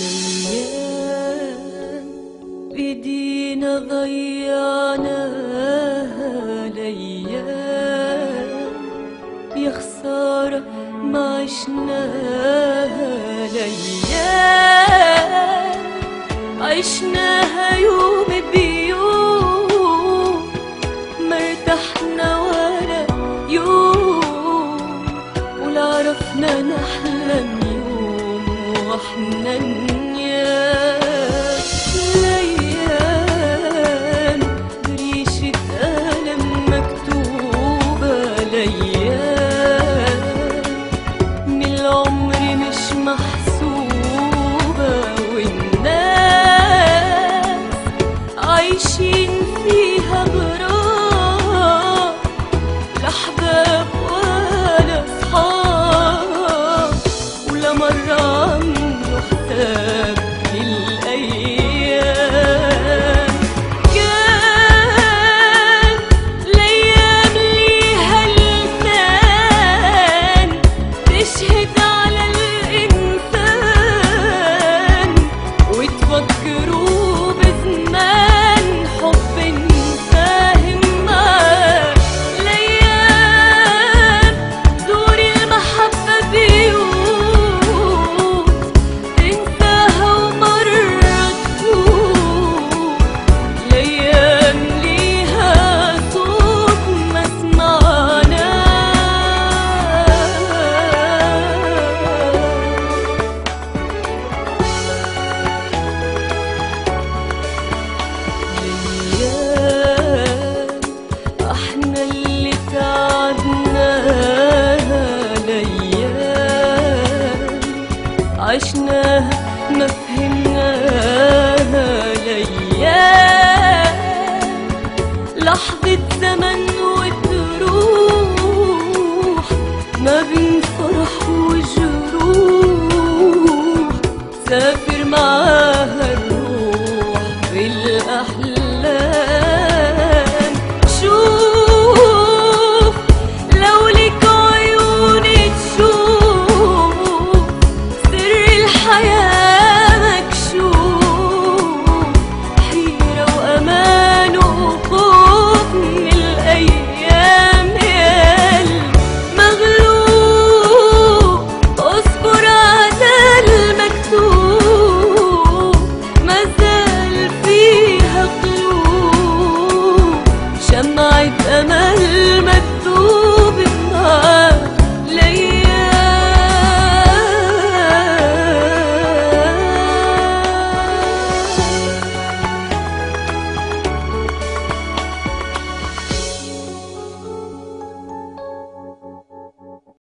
مليان بدينا ضيعناها ليام يا خسارة ما عشناها ليام عشناها يوم بيوم ما ارتحنا ولا يوم ولا عرفنا نحلم. وإحنا عشناها ما فهمناها ليام لحظة زمن وتروح ما بين فرح وجروح. سافر عيب أمان